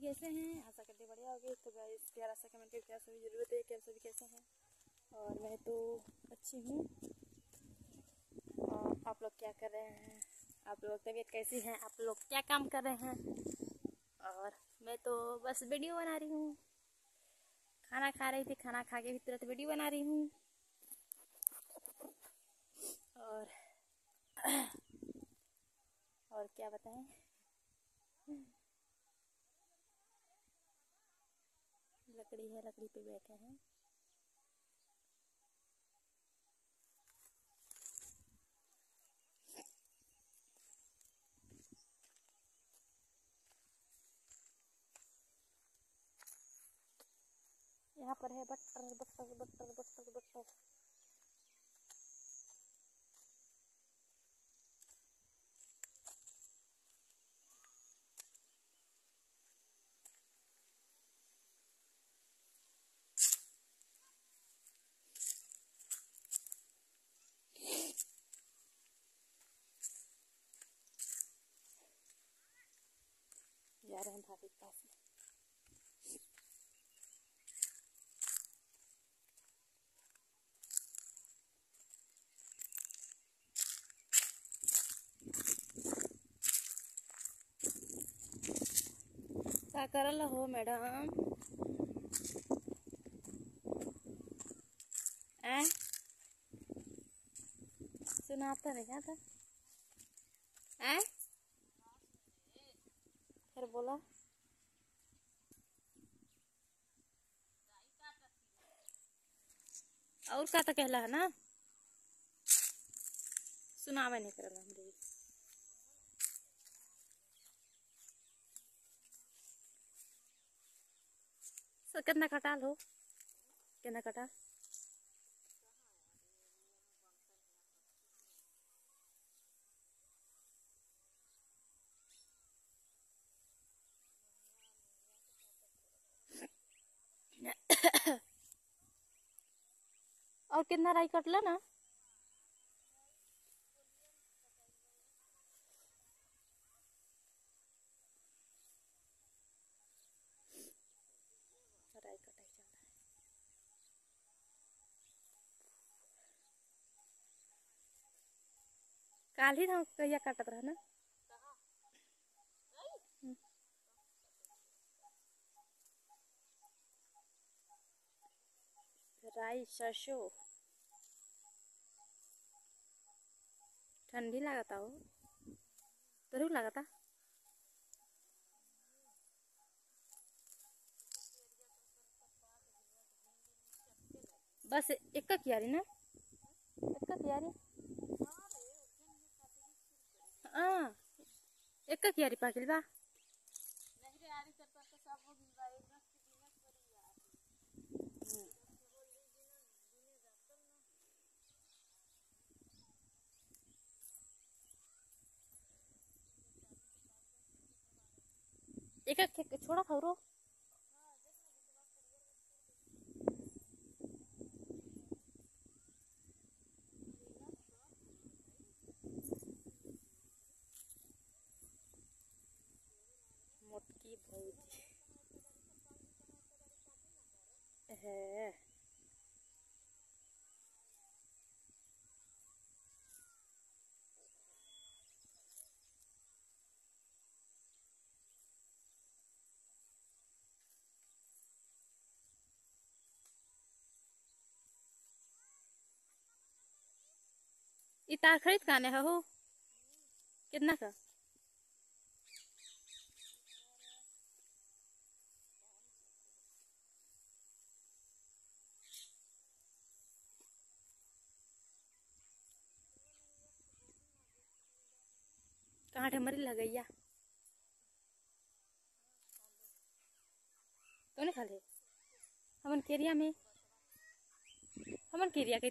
सभी कैसे हैं? आशा करते बढ़िया होगी। तो गाइस प्यारा सा कमेंट करके क्या सभी ज़रूरत है क्या सभी कैसे हैं। और मैं तो अच्छी हूँ। और आप लोग क्या कर रहे हैं? आप लोग तबीयत कैसी है? आप लोग क्या काम कर रहे हैं? और मैं तो बस वीडियो बना रही हूँ। खाना खा रही थी, खाना खा के भी तुरंत वीडियो बना रही हूँ। और और क्या बताएँ? लकड़ी है लकड़ी पे बैठे हैं। यहाँ पर है butter butter butter butter butter जा रहे हैं भाभी के पास में मैडम। ऐ? सुनाता नहीं था। ऐ? बोला। और का तो कहला है ना? सुनावे नहीं करल हमरे। कितना कटाल हो? कितना कटाल और कितना राई कटला ना राई कटाई चल रहा है। काल ही हम कहिया काटत रहा ना। राई सरसों ठंडी लागता हो तरू लागता बस एक कियारी ना। एक कियारी। हाँ एक कियारी पाकिल बा। एक एक छोड़ा था ई तार खरीद काने है हो? कितना का? कहाँ ठमरी लगैया तो नहीं खाले हमन केरिया में हमन केरिया के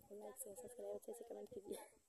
dejen like, se suscriban.